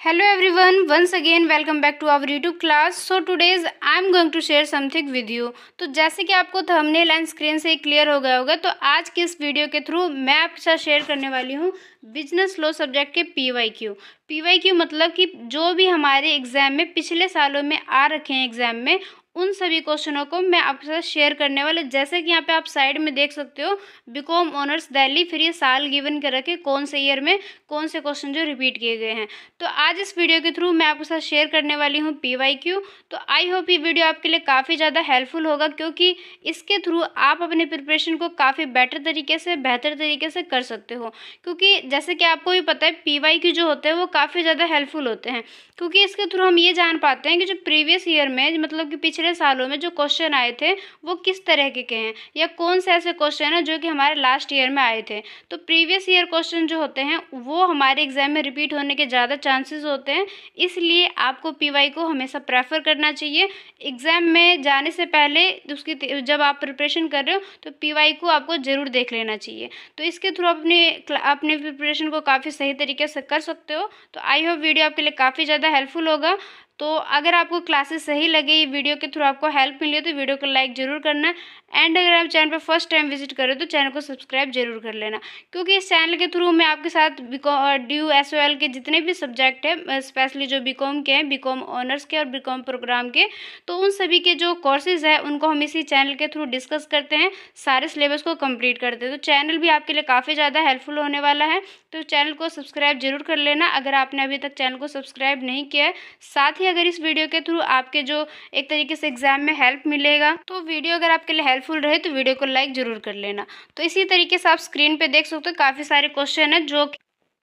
hello everyone, once again welcome back to our class so so I am going to share something with you तो जैसे कि आपको thumbnail and screen से clear हो गया होगा तो आज के इस वीडियो के थ्रू मैं आपके साथ शेयर करने वाली हूँ बिज़नेस लो सब्जेक्ट के P Y Q P Y Q मतलब कि जो भी हमारे एग्ज़ाम में पिछले सालों में आ रखे हैं एग्ज़ाम में उन सभी क्वेश्चनों को मैं आपके साथ शेयर करने वाले जैसे कि यहाँ पे आप साइड में देख सकते हो बीकॉम ऑनर्स दिल्ली फिर ये साल गिवन कर रखे कौन से ईयर में कौन से क्वेश्चन जो रिपीट किए गए हैं। तो आज इस वीडियो के थ्रू मैं आपके साथ शेयर करने वाली हूँ पी वाई क्यू तो आई होप ये वीडियो आपके लिए काफ़ी ज़्यादा हेल्पफुल होगा, क्योंकि इसके थ्रू आप अपने प्रिपरेशन को काफ़ी बेटर तरीके से, बेहतर तरीके से कर सकते हो। क्योंकि जैसे कि आपको भी पता है पी वाई क्यू जो होते हैं वो काफ़ी ज़्यादा हेल्पफुल होते हैं। क्योंकि इसके थ्रू हम ये जान पाते हैं कि जो प्रीवियस ईयर में मतलब कि पिछले सालों में जो क्वेश्चन आए थे, वो किस तरह के के हैं? या कौन से ऐसे क्वेश्चन हैं जो कि हमारे लास्ट ईयर में आए थे? तो प्रीवियस ईयर क्वेश्चन जो होते हैं, वो हमारे एग्ज़ाम में रिपीट होने के ज़्यादा चांसेस होते हैं। इसलिए आपको पीवाई को हमेशा प्रेफर करना चाहिए। एग्ज़ाम में जाने से पहले उसकी जब आप प्रिपरेशन कर रहे हो तो पीवाई को आपको ज़रूर देख लेना चाहिए। तो इसके थ्रू अपने अपने प्रिपरेशन को काफ़ी सही तरीके से कर सकते हो। तो आई होप वीडियो आपके लिए काफ़ी ज़्यादा हेल्पफुल होगा। तो अगर आपको क्लासेस सही लगे, ये वीडियो के थ्रू आपको हेल्प मिली हो तो वीडियो को लाइक ज़रूर करना। एंड अगर आप चैनल पर फ़र्स्ट टाइम विज़िट करें तो चैनल को सब्सक्राइब ज़रूर कर लेना। क्योंकि इस चैनल के थ्रू मैं आपके साथ डी यू एस के जितने भी सब्जेक्ट हैं स्पेशली जो बी के हैं बी ऑनर्स के और बी प्रोग्राम के तो उन सभी के जो कोर्सेज हैं, उनको हम इसी चैनल के थ्रू डिस्कस करते हैं। सारे सिलेबस को कंप्लीट करते हैं। तो चैनल भी आपके लिए काफ़ी ज़्यादा हेल्पफुल होने वाला है। तो चैनल को सब्सक्राइब ज़रूर कर लेना। अगर आपने अभी तक चैनल को सब्सक्राइब नहीं किया है, साथ ही अगर इस वीडियो के थ्रू आपके जो एक तरीके से एग्ज़ाम में हेल्प मिलेगा तो वीडियो अगर आपके लिए हेल्पफुल रहे तो वीडियो को लाइक ज़रूर कर लेना। तो इसी तरीके से आप स्क्रीन पे देख सकते हो, काफ़ी सारे क्वेश्चन है जो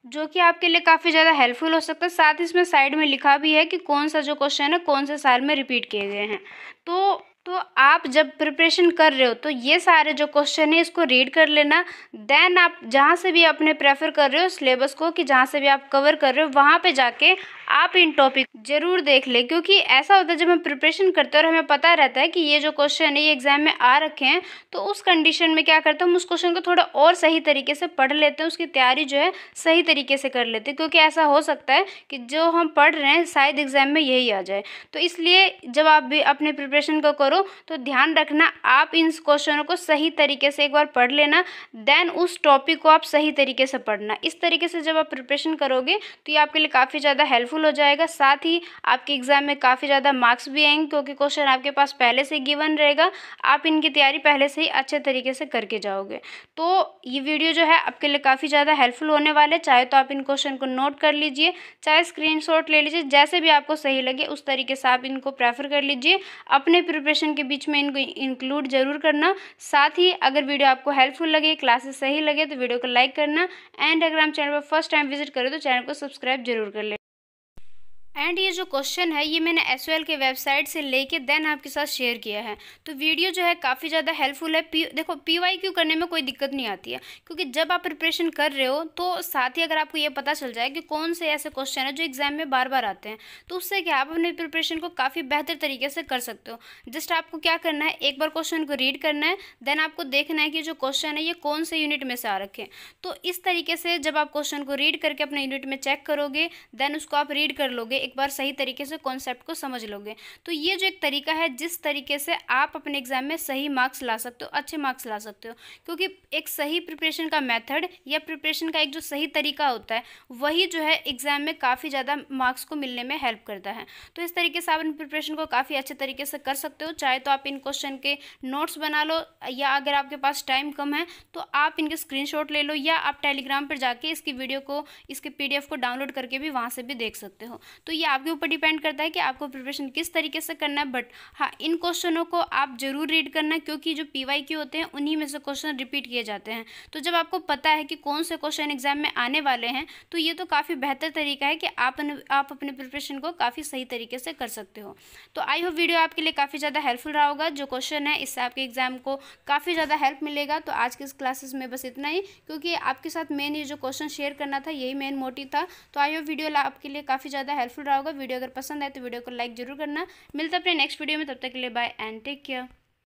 जो कि आपके लिए काफ़ी ज़्यादा हेल्पफुल हो सकता है। साथ ही इसमें साइड में लिखा भी है कि कौन सा जो क्वेश्चन है, कौन से साल में रिपीट किए गए हैं। तो तो आप जब प्रिपरेशन कर रहे हो तो ये सारे जो क्वेश्चन है, इसको रीड कर लेना। देन आप जहाँ से भी अपने प्रेफर कर रहे हो सिलेबस को, कि जहाँ से भी आप कवर कर रहे हो, वहाँ पे जाके आप इन टॉपिक ज़रूर देख ले, क्योंकि ऐसा होता है जब हम प्रिपरेशन करते हैं और हमें पता रहता है कि ये जो क्वेश्चन है, ये एग्ज़ाम में आ रखे हैं तो उस कंडीशन में क्या करते हैं, हम उस क्वेश्चन को थोड़ा और सही तरीके से पढ़ लेते हैं, उसकी तैयारी जो है सही तरीके से कर लेते हैं, क्योंकि ऐसा हो सकता है कि जो हम पढ़ रहे हैं, शायद एग्ज़ाम में यही आ जाए। तो इसलिए जब आप भी अपने प्रिपरेशन को करो तो ध्यान रखना, आप इन क्वेश्चनों को सही तरीके से एक बार पढ़ लेना देन उस टॉपिक को आप सही तरीके से पढ़ना। इस तरीके से जब आप प्रिपरेशन करोगे तो ये आपके लिए काफ़ी ज़्यादा हेल्पफुल हेल्पफुल हो जाएगा। साथ ही आपके एग्ज़ाम में काफ़ी ज़्यादा मार्क्स भी आएँगे, क्योंकि क्वेश्चन आपके पास पहले से गिवन रहेगा। आप इनकी तैयारी पहले से ही अच्छे तरीके से करके जाओगे। तो ये वीडियो जो है आपके लिए काफ़ी ज़्यादा हेल्पफुल होने वाले चाहे तो आप इन क्वेश्चन को नोट कर लीजिए, चाहे स्क्रीन ले लीजिए, जैसे भी आपको सही लगे, उस तरीके से आप इनको प्रेफर कर लीजिए। अपने प्रिपरेशन के बीच में इनको इंक्लूड ज़रूर करना। साथ ही अगर वीडियो आपको हेल्पफुल लगे क्लासेस सही लगे तो वीडियो को लाइक करना। एंड अगर हम चैनल पर फ़र्स्ट टाइम विज़िट करें तो चैनल को सब्सक्राइब ज़रूर कर ले एंड ये जो क्वेश्चन है, ये मैंने एस के वेबसाइट से लेके देन आपके साथ शेयर किया है। तो वीडियो जो है काफ़ी ज़्यादा हेल्पफुल है। पी देखो पी वाई क्यू करने में कोई दिक्कत नहीं आती है। क्योंकि जब आप प्रिपरेशन कर रहे हो तो साथ ही अगर आपको ये पता चल जाए कि कौन से ऐसे क्वेश्चन है जो एग्ज़ाम में बार बार आते हैं तो उससे क्या आप अपने प्रिपरेशन को काफ़ी बेहतर तरीके से कर सकते हो। जस्ट आपको क्या करना है, एक बार क्वेश्चन को रीड करना है देन आपको देखना है कि जो क्वेश्चन है, ये कौन से यूनिट में से आ रखे तो इस तरीके से जब आप क्वेश्चन को रीड करके अपने यूनिट में चेक करोगे देन उसको आप रीड कर लोगे एक बार सही तरीके से कॉन्सेप्ट को समझ लोगे। तो ये जो एक तरीका है, जिस तरीके से आप अपने एग्ज़ाम में सही मार्क्स ला सकते हो, अच्छे मार्क्स ला सकते हो, क्योंकि एक सही प्रिपरेशन का मेथड या प्रिपरेशन का एक जो सही तरीका होता है, वही जो है एग्ज़ाम में काफ़ी ज़्यादा मार्क्स को मिलने में हेल्प करता है। तो इस तरीके से आप अपनी प्रिपरेशन को काफ़ी अच्छे तरीके से कर सकते हो, चाहे तो आप इन क्वेश्चन के नोट्स बना लो, या अगर आपके पास टाइम कम है तो आप इनके स्क्रीनशॉट ले लो, या आप टेलीग्राम पर जाके इसकी वीडियो को, इसके पीडीएफ को डाउनलोड करके भी वहाँ से भी देख सकते हो। तो ये आपके ऊपर डिपेंड करता है कि आपको प्रिपरेशन किस तरीके से करना है बट हाँ इन क्वेश्चनों को आप ज़रूर रीड करना, क्योंकि जो पी होते हैं, उन्हीं में से क्वेश्चन रिपीट किए जाते हैं। तो जब आपको पता है कि कौन से क्वेश्चन एग्ज़ाम में आने वाले हैं तो ये तो काफ़ी बेहतर तरीका है कि आप आप अपने प्रिपरेशन को काफ़ी सही तरीके से कर सकते हो। तो आई होप वीडियो आपके लिए काफ़ी ज़्यादा हेल्पफुल रहा होगा। जो क्वेश्चन है, इससे आपके एग्ज़ाम को काफ़ी ज़्यादा हेल्प मिलेगा। तो आज के इस क्लासेस में बस इतना ही, क्योंकि आपके साथ मेन ये जो क्वेश्चन शेयर करना था, यही मेन मोटिव था। तो आई होप वीडियो आपके लिए काफ़ी ज़्यादा हेल्पफुल रहा होगा। वीडियो अगर पसंद आए तो वीडियो को लाइक ज़रूर करना। मिलता अपने नेक्स्ट वीडियो में, तब तक के लिए बाय एंड टेक केयर